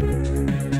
Música